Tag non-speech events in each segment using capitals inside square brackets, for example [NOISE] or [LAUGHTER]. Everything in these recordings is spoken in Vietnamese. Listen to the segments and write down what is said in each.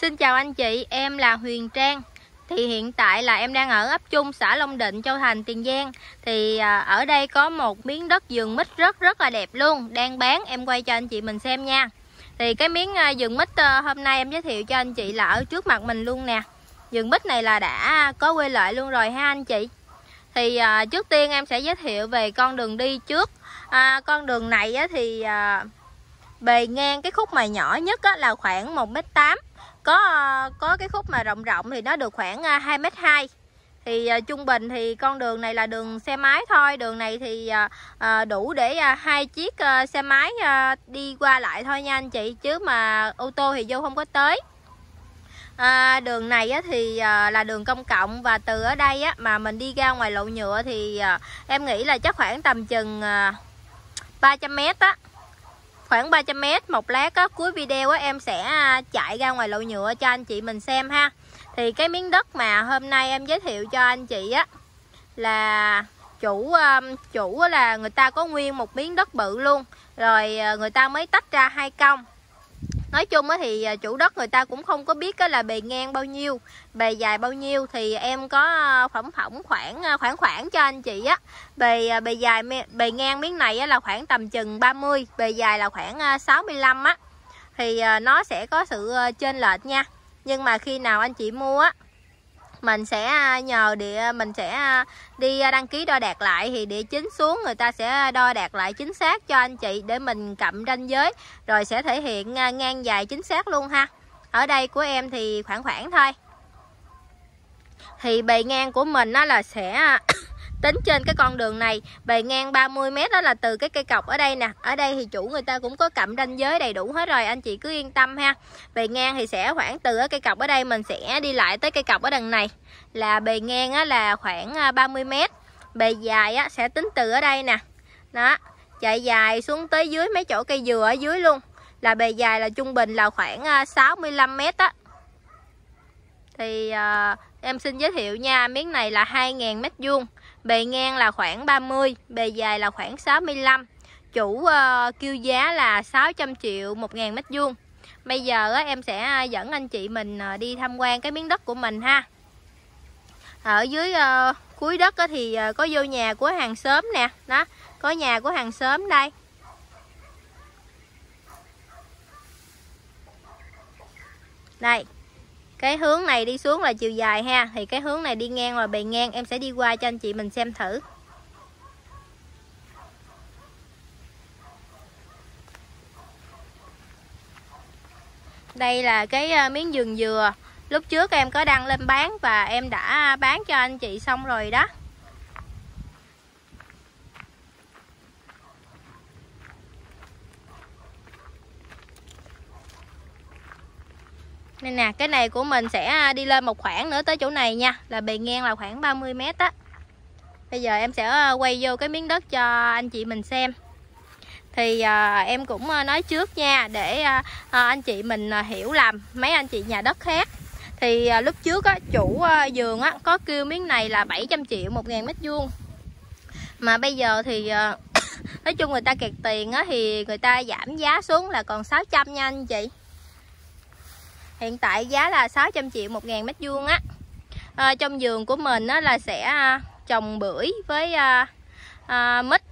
Xin chào anh chị, em là Huyền Trang. Thì hiện tại là em đang ở ấp Trung, xã Long Định, Châu Thành, Tiền Giang. Thì à, ở đây có một miếng đất vườn mít rất rất là đẹp luôn Đang bán, em quay cho anh chị mình xem nha. Thì cái miếng à, vườn mít à, hôm nay em giới thiệu cho anh chị là ở trước mặt mình luôn nè. Vườn mít này là đã có quê lợi luôn rồi ha anh chị. Thì trước tiên em sẽ giới thiệu về con đường đi trước. À, Con đường này thì... Bề ngang cái khúc mà nhỏ nhất là khoảng 1m8 có có cái khúc mà rộng rộng thì nó được khoảng à, 2m2 thì uh, trung bình thì con đường này là đường xe máy thôi. Đường này thì uh, đủ để uh, hai chiếc uh, xe máy uh, đi qua lại thôi nha anh chị. Chứ mà ô tô thì vô không có tới. À, đường này á, thì à, là đường công cộng. Và từ ở đây á, mà mình đi ra ngoài lộ nhựa thì à, em nghĩ là chắc khoảng tầm chừng à, 300 mét á khoảng 300m một lát á, cuối video á, em sẽ à, chạy ra ngoài lộ nhựa cho anh chị mình xem ha. Thì cái miếng đất mà hôm nay em giới thiệu cho anh chị á là chủ à, chủ là người ta có nguyên một miếng đất bự luôn. Rồi à, người ta mới tách ra hai công nói chung thì à, chủ đất người ta cũng không có biết là bề ngang bao nhiêu, bề dài bao nhiêu. Thì em có à, phỏng phỏng khoảng à, khoảng khoảng cho anh chị á. Bề bề dài bề ngang miếng này là khoảng tầm chừng 30 bề dài là khoảng 65 á. Thì nó sẽ có sự trên lệch nha. Nhưng mà khi nào anh chị mua á mình sẽ à, nhờ địa à, mình sẽ à, đi đăng ký đo đạt lại thì địa chính xuống người ta sẽ đo đạt lại chính xác cho anh chị để mình cầm ranh giới, rồi sẽ thể hiện ngang dài chính xác luôn ha. Ở đây của em thì khoảng khoảng thôi. Thì bề ngang của mình nó là sẽ tính trên cái con đường này bề ngang 30 m đó là từ cái cây cọc ở đây nè. Ở đây thì chủ người ta cũng có cẩm ranh giới đầy đủ hết rồi anh chị cứ yên tâm ha. Bề ngang thì sẽ khoảng từ cái cây cọc ở đây mình sẽ đi lại tới cây cọc ở đằng này. Là bề ngang á, là khoảng 30 à, m bề dài á, sẽ tính từ ở đây nè. Đó chạy dài xuống tới dưới mấy chỗ cây dừa ở dưới luôn. Là bề dài là trung bình là khoảng 65 à, m á. Thì uh, em xin giới thiệu nha miếng này là 2.000 mét vuông bề ngang là khoảng 30 bề dài là khoảng 65 chủ uh, kêu giá là 600 triệu 1.000 mét vuông. Bây giờ uh, em sẽ ờ, dẫn anh chị mình uh, đi tham quan cái miếng đất của mình ha. Ở dưới uh, cuối đất uh, thì uh, có vô nhà của hàng xóm nè. Đó có nhà của hàng xóm đây. Đây cái hướng này đi xuống là chiều dài ha. Thì cái hướng này đi ngang là bề ngang. Em sẽ đi qua cho anh chị mình xem thử. Đây là cái ờ, miếng vườn dừa. Lúc trước em có đăng lên bán và em đã bán cho anh chị xong rồi đó. Nên nè cái này của mình sẽ à, đi lên một khoảng nữa tới chỗ này nha. Là bề ngang là khoảng 30 mét á. Bây giờ em sẽ à, quay vô cái miếng đất cho anh chị mình xem. Thì à, em cũng à, nói trước nha để à, anh chị mình hiểu làm mấy anh chị nhà đất khác. Thì à, lúc trước á, chủ à, vườn á, có kêu miếng này là 700 triệu một ngàn mét vuông. Mà bây giờ thì à, [COUGHS] nói chung người ta kẹt tiền á, thì người ta giảm giá xuống là còn 600 nha anh chị hiện tại giá là 600 triệu một ngàn mét vuông á. À, trong vườn của mình á, là sẽ à, trồng bưởi với à, à, mít.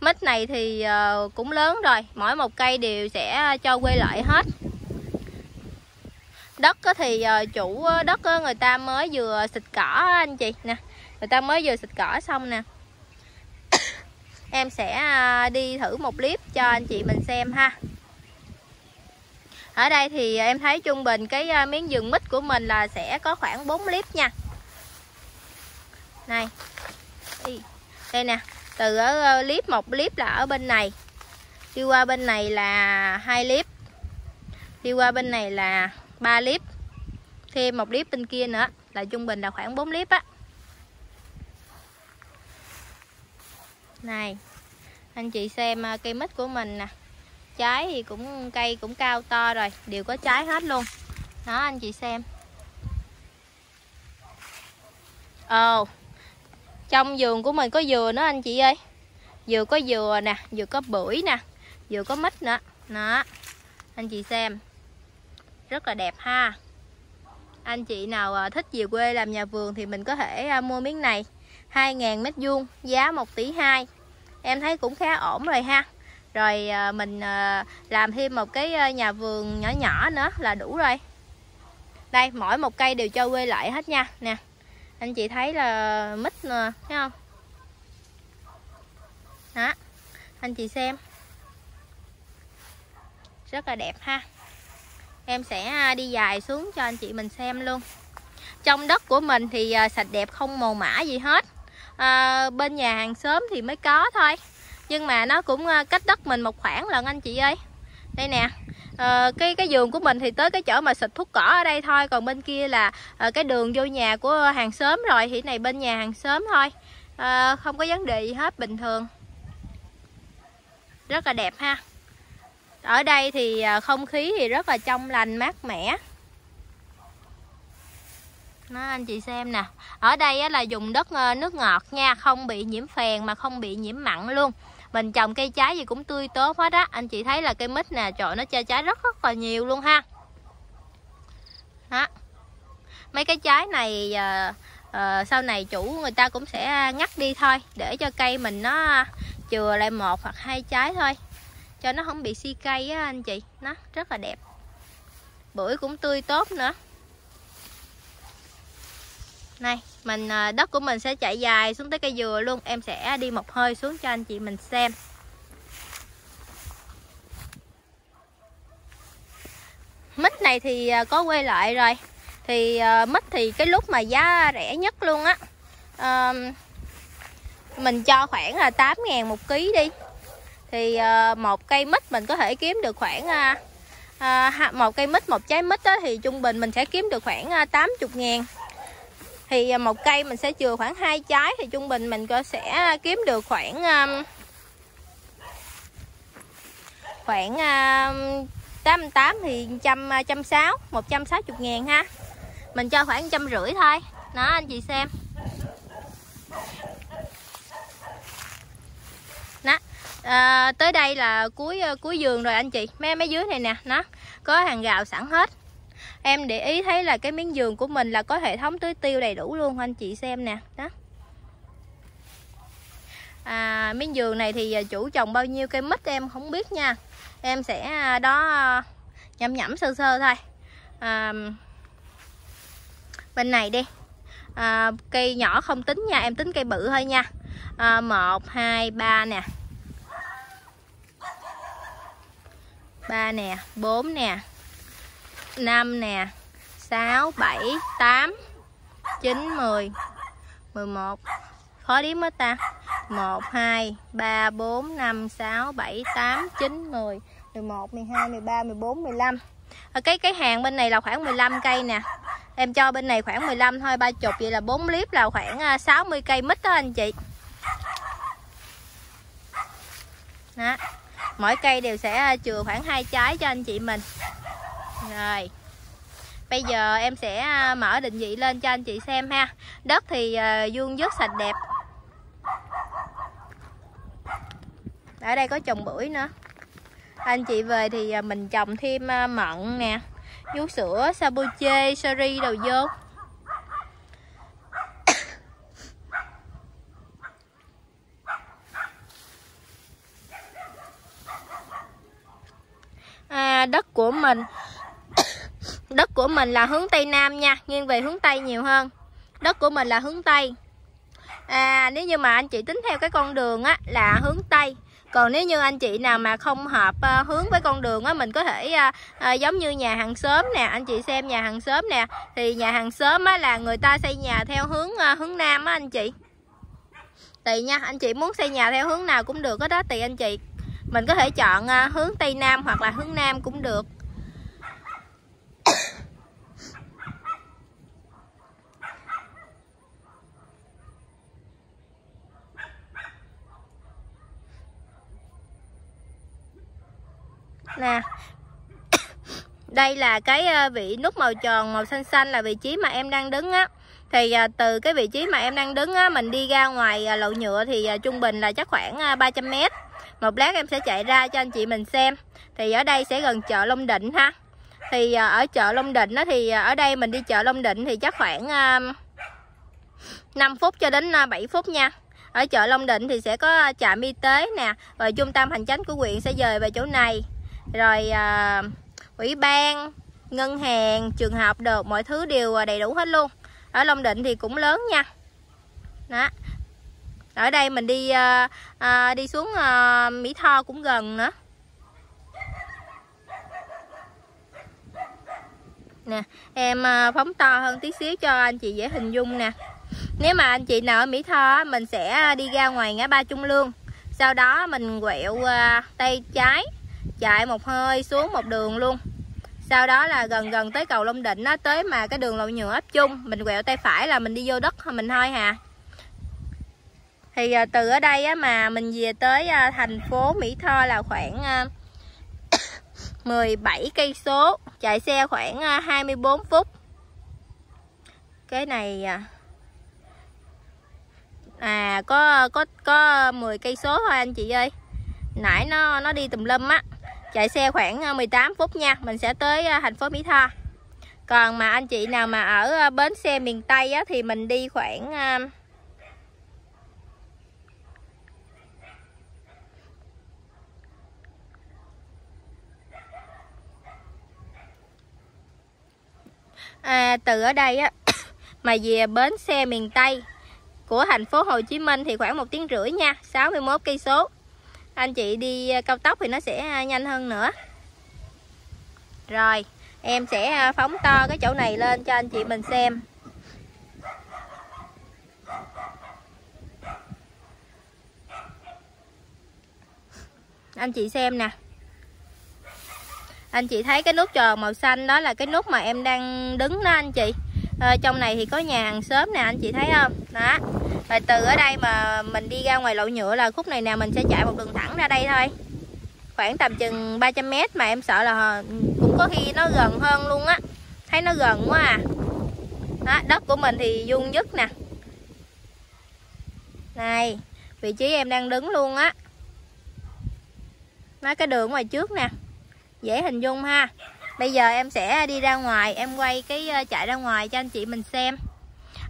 Mít này thì à, cũng lớn rồi mỗi một cây đều sẽ à, cho quê lại hết. Đất thì à, chủ đất người ta mới vừa xịt cỏ anh chị. Nè người ta mới vừa xịt cỏ xong nè. [COUGHS] Em sẽ à, đi thử một clip cho anh chị mình xem ha ở đây thì em thấy trung bình cái à, miếng vườn mít của mình là sẽ có khoảng 4 lít nha. Này. Đây nè. Từ ở ờ, clip một clip là ở bên này. Đi qua bên này là hai clip đi qua bên này là 3 clip thêm một clip bên kia nữa là trung bình là khoảng 4 clip á. Này. Anh chị xem à, cây mít của mình nè trái thì cũng cây cũng cao to rồi đều có trái hết luôn. Đó anh chị xem. Ồ oh, trong vườn của mình có dừa nữa anh chị ơi. Dừa có dừa nè dừa có bưởi nè dừa có mít nữa. Đó anh chị xem. Rất là đẹp ha. Anh chị nào à, thích về quê làm nhà vườn thì mình có thể à, mua miếng này. 2.000 mét vuông giá 1 tỷ 2 em thấy cũng khá ổn rồi ha rồi ờ, mình ờ, làm thêm một cái ờ, nhà vườn nhỏ nhỏ nữa là đủ rồi. Đây mỗi một cây đều cho quê lại hết nha. Nè anh chị thấy là mít nè thấy không? Đó anh chị xem. Rất là đẹp ha. Em sẽ à, đi dài xuống cho anh chị mình xem luôn. Trong đất của mình thì sạch đẹp không màu mã gì hết. À, bên nhà hàng xóm thì mới có thôi nhưng mà nó cũng ờ, cách đất mình một khoảng lần anh chị ơi. Đây nè à, cái cái giường của mình thì tới cái chỗ mà xịt thuốc cỏ ở đây thôi còn bên kia là à, cái đường vô nhà của hàng xóm rồi thì này bên nhà hàng xóm thôi. À, không có vấn đề gì hết bình thường. Rất là đẹp ha. Ở đây thì không khí thì rất là trong lành mát mẻ. Nó anh chị xem nè. Ở đây là dùng đất nước ngọt nha không bị nhiễm phèn mà không bị nhiễm mặn luôn mình trồng cây trái gì cũng tươi tốt hết á. Anh chị thấy là cây mít nè trời nó cho trái rất rất là nhiều luôn ha. Đó. mấy cái trái này uh, uh, sau này chủ người ta cũng sẽ ngắt đi thôi để cho cây mình nó chừa lại một hoặc hai trái thôi. Cho nó không bị si cây á anh chị. Nó rất là đẹp. Bưởi cũng tươi tốt nữa này mình à, đất của mình sẽ chạy dài xuống tới cây dừa luôn. Em sẽ đi một hơi xuống cho anh chị mình xem. Mít này thì à, có quay lại rồi. Thì à, mít thì cái lúc mà giá rẻ nhất luôn á. Mình cho khoảng là 8 ngàn một ký đi. Thì một cây mít mình có thể kiếm được khoảng một cây mít một trái mít á, thì trung bình mình sẽ kiếm được khoảng uh, 80 ngàn thì à, một cây mình sẽ chừa khoảng hai trái thì trung bình mình có sẽ kiếm được khoảng um, khoảng uh, 88 thì trăm à, trăm sáu một trăm sáu chục ngàn ha. Mình cho khoảng trăm rưỡi thôi. Đó anh chị xem. À, tới đây là cuối à, cuối giường rồi anh chị. Mấy mấy dưới này nè. Nó có hàng rào sẵn hết em để ý thấy là cái miếng giường của mình là có hệ thống tưới tiêu đầy đủ luôn anh chị xem nè đó. À, miếng giường này thì à, chủ trồng bao nhiêu cây mít em không biết nha. Em sẽ à, đó à, nhẩm nhẩm sơ sơ thôi. À, bên này đi. À, cây nhỏ không tính nha em tính cây bự thôi nha. À, 1 2 3 nè. 3 nè 4 nè. 5 nè 6 7 8 9 10 11 khó đếm hết ta. 1 2 3 4 5 6 7 8 9 10 11 12 13 14 15 ở cái cái hàng bên này là khoảng 15 cây nè. Em cho bên này khoảng 15 thôi, ba chục vậy là 4 clip là khoảng à, 60 cây mít đó anh chị. Đó. Mỗi cây đều sẽ à, chừa khoảng hai trái cho anh chị mình rồi. Bây giờ em sẽ à, mở định vị lên cho anh chị xem ha. Đất thì à, vuông rất sạch đẹp. Ở đây có trồng bưởi nữa. Anh chị về thì à, mình trồng thêm mận nè vú sữa sabuche sari đồ vô [COUGHS] à, đất của mình đất của mình là hướng tây nam nha nghiêng về hướng tây nhiều hơn. Đất của mình là hướng tây. À nếu như mà anh chị tính theo cái con đường á là hướng tây. Còn nếu như anh chị nào mà không hợp uh, hướng với con đường á mình có thể uh, uh, giống như nhà hàng xóm nè anh chị xem nhà hàng xóm nè thì nhà hàng xóm á là người ta xây nhà theo hướng uh, hướng nam á anh chị. Tùy nha anh chị muốn xây nhà theo hướng nào cũng được hết đó tùy anh chị mình có thể chọn à, hướng Tây Nam hoặc là hướng Nam cũng được. Nè. Đây là cái ờ, vị nút màu tròn, màu xanh xanh là vị trí mà em đang đứng á. Thì ờ, từ cái vị trí mà em đang đứng á, mình đi ra ngoài ờ, lậu nhựa thì trung bình là chắc khoảng 300 mét. Một lát em sẽ chạy ra cho anh chị mình xem. Thì ở đây sẽ gần chợ Long Định ha. Thì ở chợ Long Định đó thì ở đây mình đi chợ Long Định thì chắc khoảng 5 phút cho đến 7 phút nha. Ở chợ Long Định thì sẽ có trạm y tế nè, rồi trung tâm hành chánh của huyện sẽ dời về chỗ này rồi à, ủy ban ngân hàng trường học được mọi thứ đều à, đầy đủ hết luôn. Ở Long Định thì cũng lớn nha. Đó. Ở đây mình đi à, à, đi xuống à, Mỹ Tho cũng gần nữa. Nè em à, phóng to hơn tí xíu cho anh chị dễ hình dung nè. Nếu mà anh chị nào ở Mỹ Tho mình sẽ đi ra ngoài ngã ba Trung Lương. Sau đó mình quẹo à, tay trái chạy một hơi xuống một đường luôn. Sau đó là gần gần tới cầu Long Định nó tới mà cái đường lộ nhựa ấp chung mình quẹo tay phải là mình đi vô đất mình thôi hà. Thì à, từ ở đây á, mà mình về tới à, thành phố Mỹ Tho là khoảng à, [COUGHS] 17 cây số chạy xe khoảng 24 phút. Cái này à có có có 10 cây số thôi anh chị ơi. Nãy nó nó đi tùm lum á chạy xe khoảng ờ, 18 phút nha mình sẽ tới ờ, thành phố Mỹ Tho. Còn mà anh chị nào mà ở ờ, bến xe miền Tây á, thì mình đi khoảng à, từ ở đây á [COUGHS] mà về bến xe miền Tây của thành phố Hồ Chí Minh thì khoảng một tiếng rưỡi nha 61 cây số anh chị đi à, cao tốc thì nó sẽ à, nhanh hơn nữa. Rồi em sẽ à, phóng to cái chỗ này lên cho anh chị mình xem. Anh chị xem nè. Anh chị thấy cái nút tròn màu xanh đó là cái nút mà em đang đứng đó anh chị. À, trong này thì có nhà hàng xóm nè anh chị thấy không? Đó rồi từ ở đây mà mình đi ra ngoài lộ nhựa là khúc này nè mình sẽ chạy một đường thẳng ra đây thôi. Khoảng tầm chừng 300 mét mà em sợ là cũng có khi nó gần hơn luôn á. Thấy nó gần quá à. Đó, đất của mình thì vuông dứt nè. Này vị trí em đang đứng luôn á. Nói cái đường ngoài trước nè. Dễ hình dung ha. Bây giờ em sẽ đi ra ngoài em quay cái ờ, chạy ra ngoài cho anh chị mình xem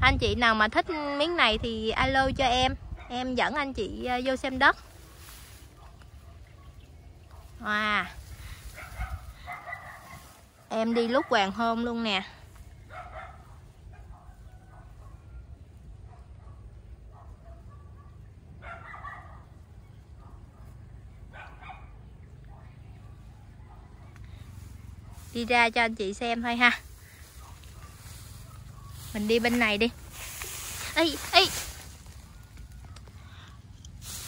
anh chị nào mà thích miếng này thì alo cho em. Em dẫn anh chị à, vô xem đất. À Em đi lúc hoàng hôn luôn nè. Đi ra cho anh chị xem thôi ha mình đi bên này đi. Ê ê.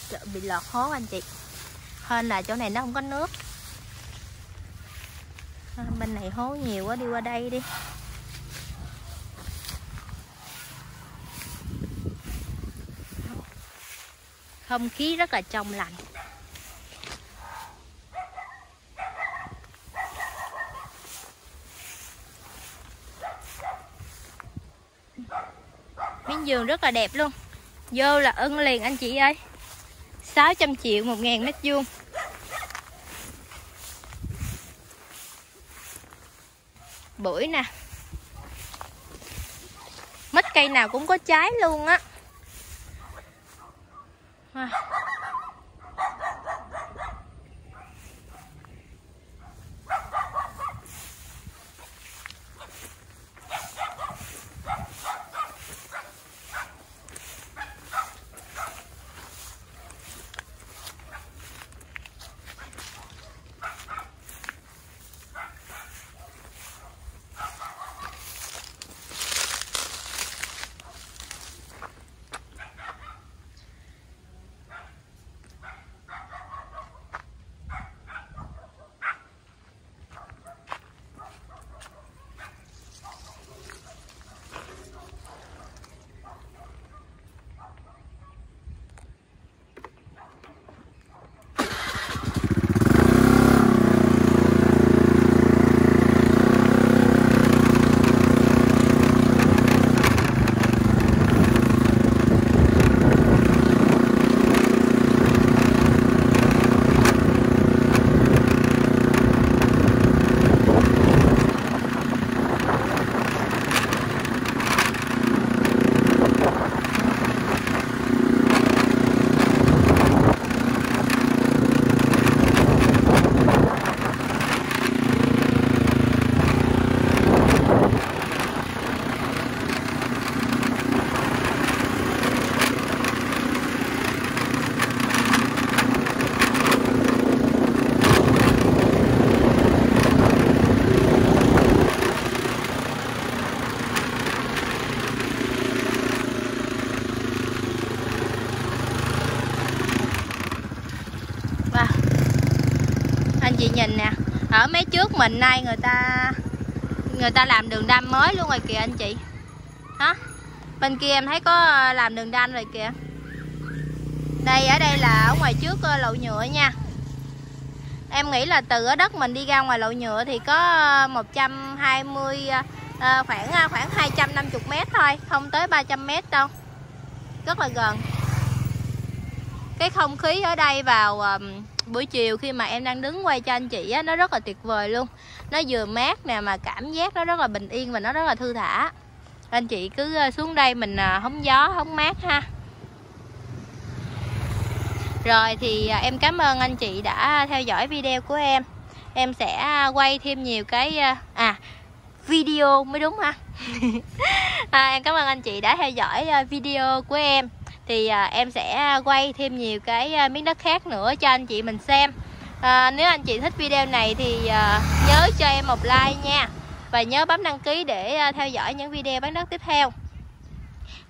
Trời, bị lọt hố anh chị. Hơn là chỗ này nó không có nước. À, bên này hố nhiều quá đi qua đây đi. Không khí rất là trong lành. Miếng giường rất là đẹp luôn. Vô là ưng liền anh chị ơi. 600 triệu 1 ngàn mét vuông. Bưởi nè. Mít cây nào cũng có trái luôn á. Anh chị nhìn nè, ở mấy trước mình nay người ta người ta làm đường đan mới luôn rồi kìa anh chị. Hả? Bên kia em thấy có ờ, làm đường đan rồi kìa. Đây, ở đây là ở ngoài trước ờ, lậu nhựa nha. Em nghĩ là từ ở đất mình đi ra ngoài lậu nhựa thì có ờ, 120 khoảng khoảng 250 mét thôi, không tới 300 mét đâu. Rất là gần cái không khí ở đây vào um, buổi chiều khi mà em đang đứng quay cho anh chị á, nó rất là tuyệt vời luôn. Nó vừa mát nè mà cảm giác nó rất là bình yên và nó rất là thư thả. Anh chị cứ ờ, xuống đây mình ờ, hóng gió hóng mát ha. Rồi thì ờ, em cảm ơn anh chị đã theo dõi video của em. Em sẽ quay thêm nhiều cái à video mới đúng ha. [LAUGHS] À, em cảm ơn anh chị đã theo dõi video của em thì à, em sẽ quay thêm nhiều cái à, miếng đất khác nữa cho anh chị mình xem. À, nếu anh chị thích video này thì à, nhớ cho em một like nha. Và nhớ bấm đăng ký để à, theo dõi những video bán đất tiếp theo.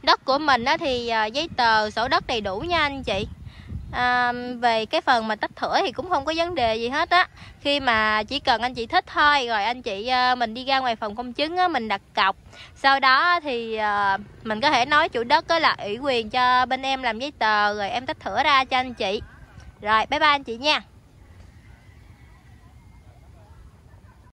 Đất của mình á, thì à, giấy tờ sổ đất đầy đủ nha anh chị à, về cái phần mà tách thửa thì cũng không có vấn đề gì hết á. Khi mà chỉ cần anh chị thích thôi rồi anh chị à, mình đi ra ngoài phòng công chứng á, mình đặt cọc. Sau đó thì à, mình có thể nói chủ đất á, là ủy quyền cho bên em làm giấy tờ rồi em tách thửa ra cho anh chị. Rồi bye bye anh chị nha.